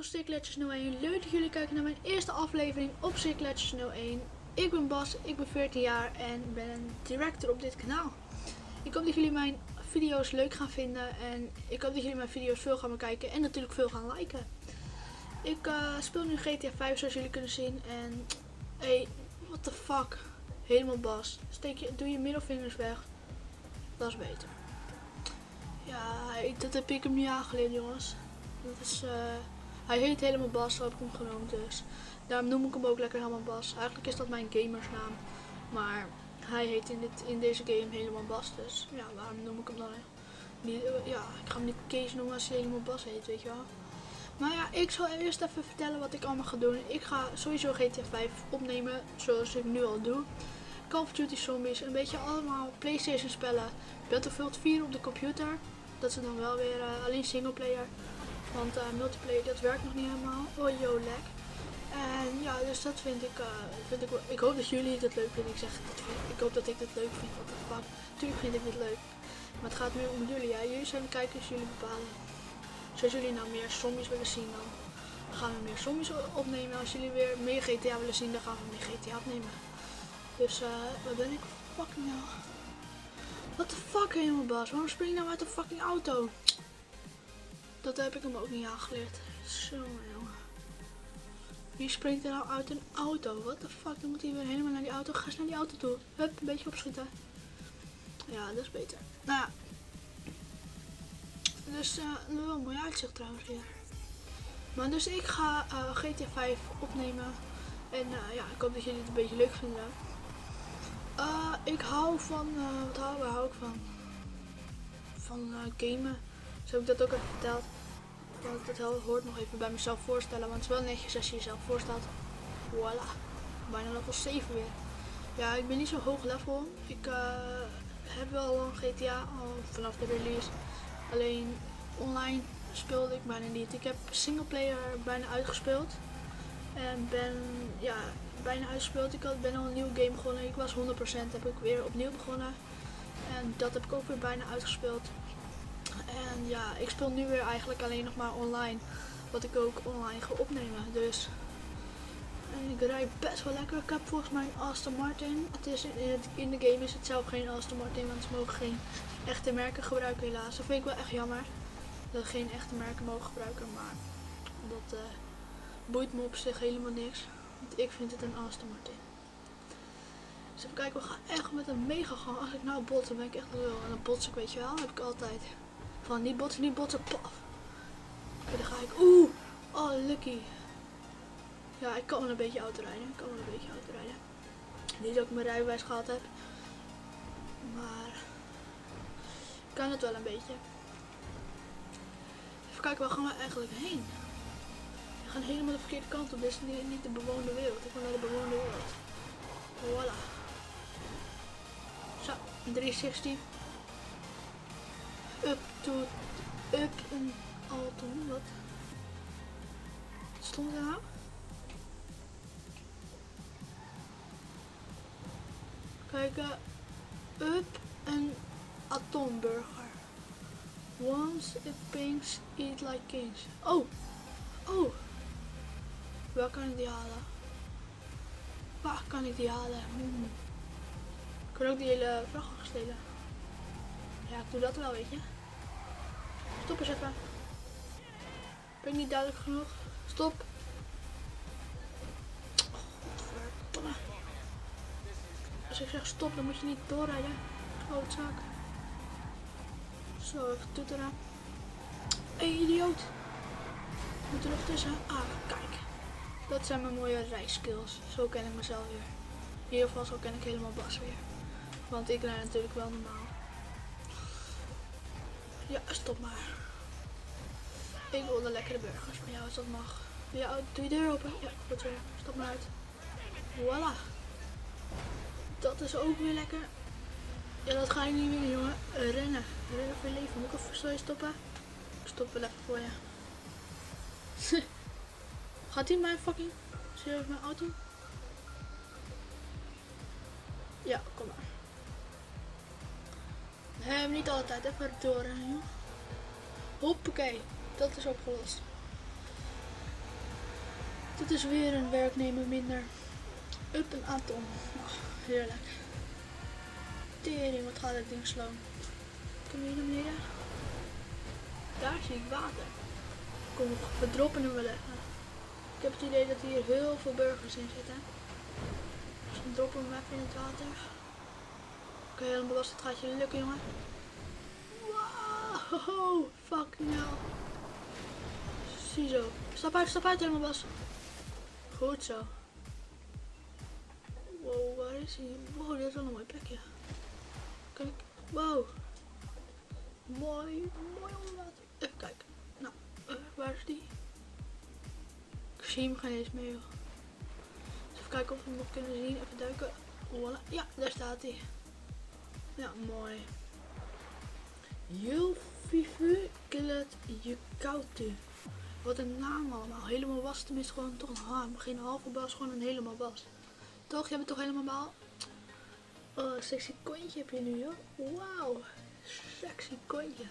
van Stickletjes 01. Leuk dat jullie kijken naar mijn eerste aflevering op Stickletjes 01. Ik ben Bas, ik ben 14 jaar en ben een director op dit kanaal. Ik hoop dat jullie mijn video's leuk gaan vinden en ik hoop dat jullie mijn video's veel gaan bekijken en natuurlijk veel gaan liken. Ik eh, speel nu GTA 5 zoals jullie kunnen zien en hey, what the fuck. Helemaal Bas. Steek je, doe je middelvingers weg. Dat is beter. Ja, dat heb ik hem niet aangeleerd jongens. Dat is, eh, hij heet helemaal Bas, zo heb ik hem genoemd dus. Daarom noem ik hem ook lekker helemaal Bas. Eigenlijk is dat mijn gamersnaam. Maar hij heet in, dit, in deze game helemaal Bas, dus ja, waarom noem ik hem dan? eh, ja, ik ga hem niet Kees noemen als hij helemaal Bas heet, weet je wel. Maar ja, ik zal eerst even vertellen wat ik allemaal ga doen. Ik ga sowieso GTA 5 opnemen, zoals ik nu al doe. Call of Duty Zombies, een beetje allemaal Playstation spellen. Battlefield 4 op de computer. Dat is dan wel weer eh, alleen singleplayer. Want eh, multiplayer dat werkt nog niet helemaal. Oh yo, lek. En ja, dus dat vind ik, eh, vind ik Ik hoop dat jullie dat leuk vinden. Ik zeg, dat ik hoop dat ik dat leuk vind. Wat de fuck. Tuurlijk vind ik dit leuk. Maar het gaat nu om jullie. Ja. Jullie zijn de kijkers, jullie bepalen. Zoals jullie nou meer zombies willen zien, dan gaan we meer zombies opnemen. Als jullie weer meer GTA willen zien, dan gaan we meer GTA opnemen. Dus eh, waar ben ik? Fucking hell. What the fuck helemaal Bas? Waarom spring je nou uit de fucking auto? Dat heb ik hem ook niet aangeleerd. Zo jongen. Wie springt er nou uit een auto? What the fuck? Dan moet hij weer helemaal naar die auto. Ga eens naar die auto toe. Hup, een beetje opschieten. Ja, dat is beter. Nou ja. Dus eh wel een mooi uitzicht trouwens hier. Maar dus ik ga eh, GTA 5 opnemen. En eh, ja, ik hoop dat jullie het een beetje leuk vinden. Ik hou van, wat hou, waar hou ik van? Van gamen. Zo heb ik dat ook even verteld. Want dat ho- hoort nog even bij mezelf voorstellen. Want het is wel netjes als je jezelf voorstelt. Voilà. Bijna level 7 weer. Ja, ik ben niet zo hoog level. Ik eh, heb wel een GTA al vanaf de release. Alleen online speelde ik bijna niet. Ik heb singleplayer bijna uitgespeeld. En ben ja, bijna uitgespeeld. Ik had, ben al een nieuwe game begonnen. Ik was 100%, heb ik weer opnieuw begonnen. En dat heb ik ook weer bijna uitgespeeld. En ja, ik speel nu weer eigenlijk alleen nog maar online. Wat ik ook online ga opnemen. Dus en ik rijd best wel lekker. Ik heb volgens mij een Aston Martin. Het is in, de game is het zelf geen Aston Martin, want ze mogen geen echte merken gebruiken helaas. Dat vind ik wel echt jammer. Dat geen echte merken mogen gebruiken, maar dat eh, boeit me op zich helemaal niks. Want ik vind het een Aston Martin. Dus even kijken, we gaan echt met een mega gang. Als ik nou bot, dan ben ik echt wel. En dan bots ik, weet je wel, heb ik altijd. Van niet botsen, niet botsen, paf. En dan ga ik, oeh, oh lucky. Ja, ik kan wel een beetje autorijden. Ik kan wel een beetje autorijden. Niet dat ik mijn rijbewijs gehad heb. Maar ik kan het wel een beetje. Even kijken, waar gaan we eigenlijk heen? We gaan helemaal de verkeerde kant op. Dit is niet, de bewoonde wereld. Ik ga naar de bewoonde wereld. Voilà. Zo, 360. Up to, up en alton. Wat? Stond nou? Kijken. Up en atomburger. Once it pinks, eat like kings. Oh! Oh! Waar kan ik die halen? Waar kan ik die halen? Hmm. Ik kan ook die hele vrachtwagen stelen. Ja, ik doe dat wel, weet je. Stop eens even. Ben ik niet duidelijk genoeg? Stop. Als ik zeg stop, dan moet je niet doorrijden. Groot zaak. Zo, even toeteren. Hé, idioot. Moet er nog tussen? Ah, kijk. Dat zijn mijn mooie rijskills. Zo ken ik mezelf weer. In ieder geval, zo ken ik helemaal Bas weer. Want ik rijd natuurlijk wel normaal. Ja, stop maar. Ik wil de lekkere burgers van jou als dat mag. Ja, doe je deur open? Ja, goed zo. Stap maar uit. Voilà. Dat is ook weer lekker. Ja, dat ga ik niet meer, jongen. Rennen. Rennen voor je leven. Moet ik even zo stoppen? Ik stop wel even voor je. Gaat hij mijn fucking... Serieus mijn auto? Ja, kom maar. Nee, niet altijd. Even door. Hoppakee. Dat is opgelost. Dit is weer een werknemer minder. Up een atom. Oh, heerlijk. Tering, wat gaat dit ding. Kunnen we hier naar beneden? Daar zie ik water. Kom we droppen hem wel even. Ik heb het idee dat hier heel veel burgers in zitten. Dus dan droppen we hem even in het water. Oké, helemaal was het je lukken, jongen. Wow, fuck no. Ziezo. Stap uit, stap uit helemaal Bas. Goed zo. Wow, waar is hij? Wow, dit is wel een mooi plekje. Kijk, wow. Mooi, mooi onder water. Even kijken. Nou, uh, waar is die? Ik zie hem geen eens meer. Even kijken of we hem nog kunnen zien. Even duiken. Ja, daar staat hij. Ja, mooi. Julfifu Killet Jukautu. Wat een naam allemaal. Helemaal was tenminste gewoon toch een ha, geen halve bas, gewoon een helemaal bas. Toch? Je bent toch helemaal? Oh, sexy kontje heb je nu, joh. Wauw. Sexy kontje.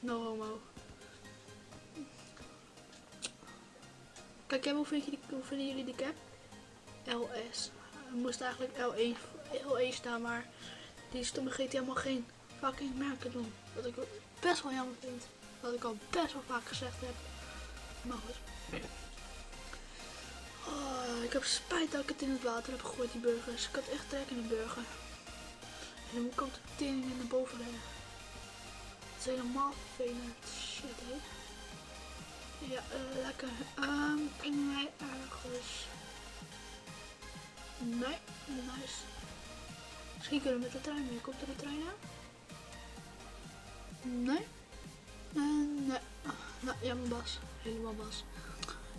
No homo. Kijk, hoe, vind vinden jullie die cap? LS. Er moest eigenlijk L1, L1 staan, maar die stomme GT helemaal geen fucking merken doen. Wat ik best wel jammer vind. Wat ik al best wel vaak gezegd heb. Maar goed. Oh, ik heb spijt dat ik het in het water heb gegooid, die burgers. Ik had echt trek in de burger. En dan moet ik ook de tering naar boven rennen. Het is helemaal vervelend. Shit, hè. Ja, uh, lekker. Um, in mij ergens. Nee, nice. Misschien kunnen we met de trein mee. Komt er de trein aan? Nee. Uh, nee. Nou, ja, Bas. Helemaal Bas.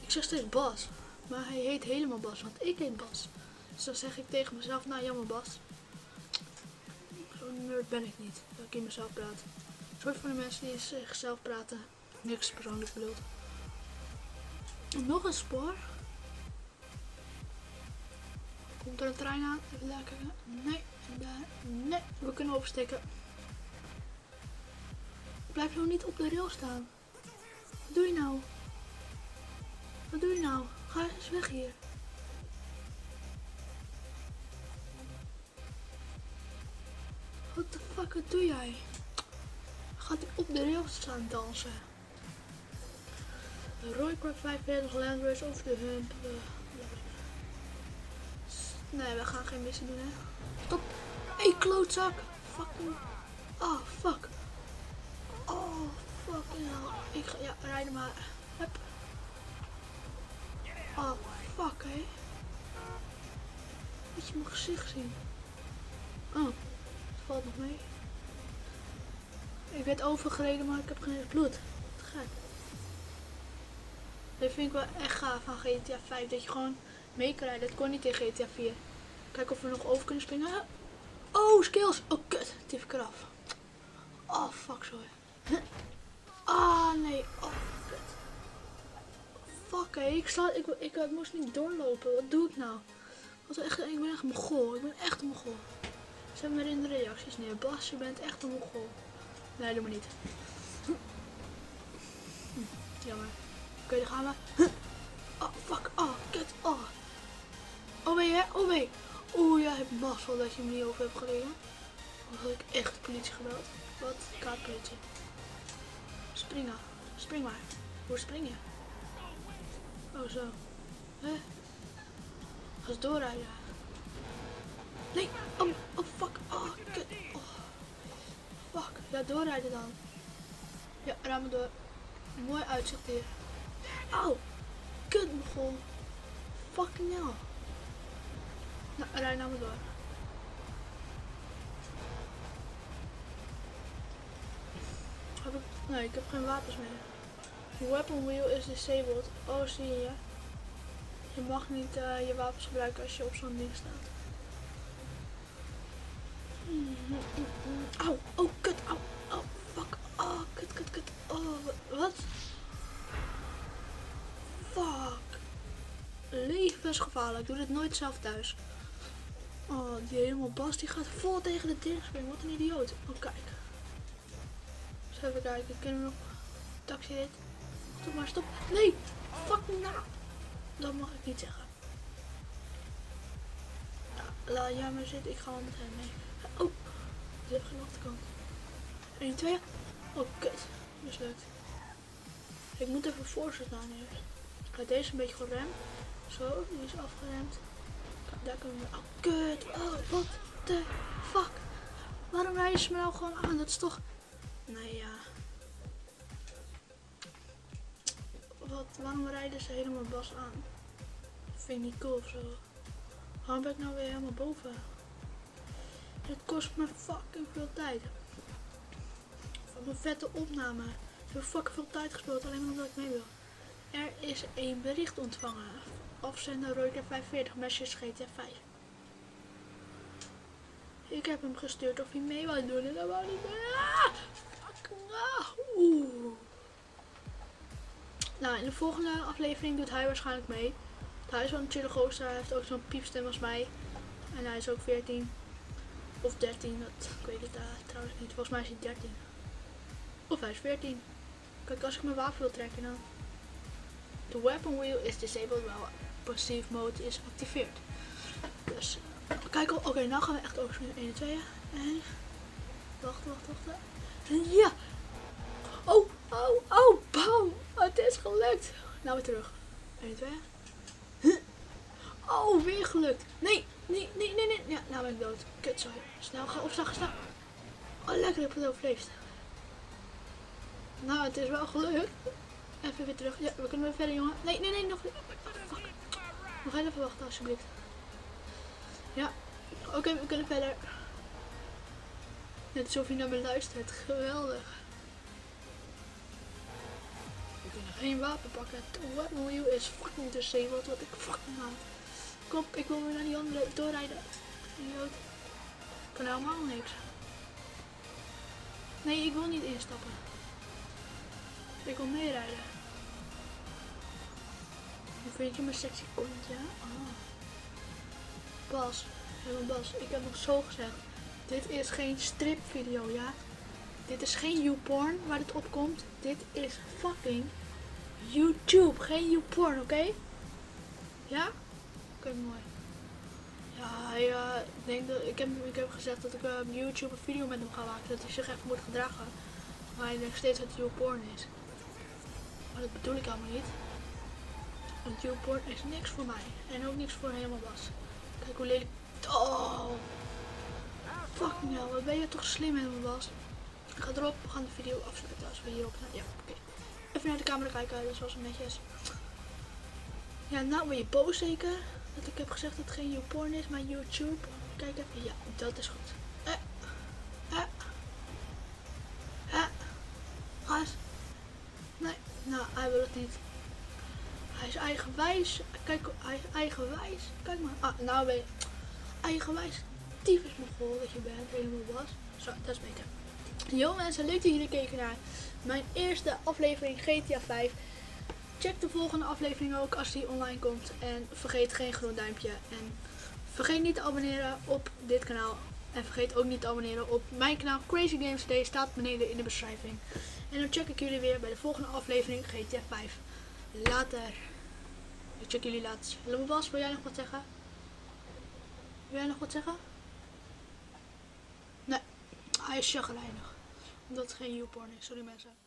Ik zeg steeds Bas. Maar hij heet helemaal Bas, want ik heet Bas. Dus dan zeg ik tegen mezelf, nou jammer Bas. Zo'n nerd ben ik niet, dat ik in mezelf praat. Soort van de mensen die zichzelf praten. Niks persoonlijk bedoeld. Nog een spoor. Komt er een trein aan? Even lekker. Nee, nee, we kunnen opsteken. Blijf nou niet op de rail staan. Wat doe je nou? Wat doe je nou? Ga eens weg hier. What the fuck, wat doe jij? Gaat hij op de rails staan dansen? Roycorp 45 Land Race over de hump. Nee, we gaan geen missie doen, hè. Stop. Hé, hey, klootzak. Fucking. Oh, fuck. Oh, fucking. Ik ga, ja, rijden maar. Hup. Oh, fuck, hé. Moet je mijn gezicht zien? Oh, het valt nog mee. Ik werd overgereden, maar ik heb geen bloed. Te gek. Dit vind ik wel echt gaaf van GTA 5. Dat je gewoon mee. Dat kon niet in GTA 4. Kijken of we nog over kunnen springen. Oh, skills. Oh, kut. Tief ik. Oh, fuck, sorry. Ah, nee. Oh, kut. Fuck, hé. Ik, sla, ik, ik, ik, moest niet doorlopen. Wat doe ik nou? Wat echt, ik ben echt een. Ik ben echt een mogol. Zet maar in de reacties neer. Bas, je bent echt een mogol. Nee, doe maar niet. Hm, jammer. Oké, okay, gaan we. Oh, fuck. Oh, kut. Oh. Oh, wee, hè? Oh, wee. Oeh, jij hebt mazzel dat je hem niet over hebt gereden. Dan had ik echt politie gebeld. Wat? Kaartpolitie. Springen. Spring maar. Hoe spring je? Oh, zo. Hè? Ga eens doorrijden. Nee. Oh, oh fuck. Oh, kut. Oh. Fuck. Ja, doorrijden dan. Ja, ramen door. Mooi uitzicht hier. Auw. Kut begon. Fucking hell. Maar door. Heb ik... Nee, ik heb geen wapens meer. Weapon wheel is disabled. Oh, zie je. Je mag niet uh, je wapens gebruiken als je op zo'n ding staat. Au, oh, kut, au, oh, fuck, oh, kut, kut, kut, oh, wat? Fuck. Levensgevaarlijk, doe dit nooit zelf thuis. Die helemaal Bas, die gaat vol tegen de ding. Wat een idioot. Oh, kijk. Eens even kijken, kunnen we nog taxi rit? Stop maar, stop. Nee, fuck nou. dat mag ik niet zeggen. Ja, laat jij maar zitten, ik ga wel met hem mee. Oh, dit heeft geen achterkant. 1, 2. Oh, kut. Mislukt. Ik moet even voorzet staan eerst. Ik ga deze een beetje geremd. Zo, die is afgeremd. Daar. Oh, kut. Oh, wat de fuck. Waarom rijden ze me nou gewoon aan? Dat is toch. Nee, ja. Wat, waarom rijden ze helemaal Bas aan? Dat vind ik niet cool of zo. Waarom ben ik nou weer helemaal boven? Het kost me fucking veel tijd. Van een vette opname. Ik heb fucking veel tijd gespeeld, alleen maar omdat ik mee wil. Er is één bericht ontvangen. Afzender Royker 45, message GTA 5. Ik heb hem gestuurd of hij mee wou doen en dat wou niet mee. Ah, fuck, ah. Nou, in de volgende aflevering doet hij waarschijnlijk mee. Hij is wel een hij heeft ook zo'n piepstem als mij. En hij is ook 14. Of 13, dat, ik weet het uh, trouwens niet. Volgens mij is hij 13. Of hij is 14. Kijk, als ik mijn wapen wil trekken dan. De weapon wheel is disabled while passive mode is geactiveerd. Dus, kijk, oké, okay, nou gaan we echt over 1 en 2. En, wacht, wacht, wacht. Ja! Oh, oh, oh, bam! Het is gelukt! Nou weer terug. 1 en 2. Oh, weer gelukt. Nee, nee, nee, nee, nee. Ja, nou ben ik dood. Kut, sorry. Snel, ga opstaan, snel. Oh, lekker, ik heb het overleefd. Nou, het is wel gelukt. Even weer terug. Ja, we kunnen weer verder, jongen. Nee, nee, nee, nog niet. Nog even wachten, alsjeblieft. Ja, oké, we kunnen verder. Net alsof naar me luistert. Geweldig. We kunnen geen wapen pakken. Weapon wheel is fucking disabled. Wat ik fucking haat. Kom, ik wil weer naar die andere doorrijden. Ik kan helemaal niks. Nee, ik wil niet instappen. Ik wil meerijden. Vind je mijn sexy kont, ja? Oh. Bas, helemaal Bas, ik heb nog zo gezegd. Dit is geen stripvideo, ja? Dit is geen YouPorn waar het op komt. Dit is fucking YouTube, geen YouPorn, oké? Ja? Oké, mooi. Ja, ik denk dat ik heb, ik heb gezegd dat ik op YouTube een video met hem ga maken. Dat hij zich echt moet gedragen. Maar hij denkt steeds dat het YouPorn is. Maar dat bedoel ik helemaal niet. Want YouPorn is niks voor mij. En ook niks voor helemaal was. Kijk hoe lelijk... Oh! Fucking hell, wat ben je toch slim helemaal was. Ik ga erop, we gaan de video afsluiten als we hierop zijn. Ja, oké. Even naar de camera kijken, dat was netjes. Ja, nou ben je boos zeker. Dat ik heb gezegd dat het geen YouPorn is, maar YouTube. Kijk even, ja, dat is goed. Eh, eh, eh, gas. Nee, nou, hij wil het niet. Hij is eigenwijs. Kijk, hij is eigenwijs. Kijk maar. Ah, nou ben je eigenwijs. Tyfus me dat je bent, helemaal was. Zo, dat is beter. Yo mensen, leuk dat jullie keken naar mijn eerste aflevering GTA 5. Check de volgende aflevering ook als die online komt. En vergeet geen groen duimpje. En vergeet niet te abonneren op dit kanaal. En vergeet ook niet te abonneren op mijn kanaal Crazy Games Day. Staat beneden in de beschrijving. En dan check ik jullie weer bij de volgende aflevering GTA 5. Later. Ik check jullie later. Hallo Bas, wil jij nog wat zeggen? Wil jij nog wat zeggen? Nee, hij is chagrijnig. Omdat het geen YouPorn is. Sorry mensen.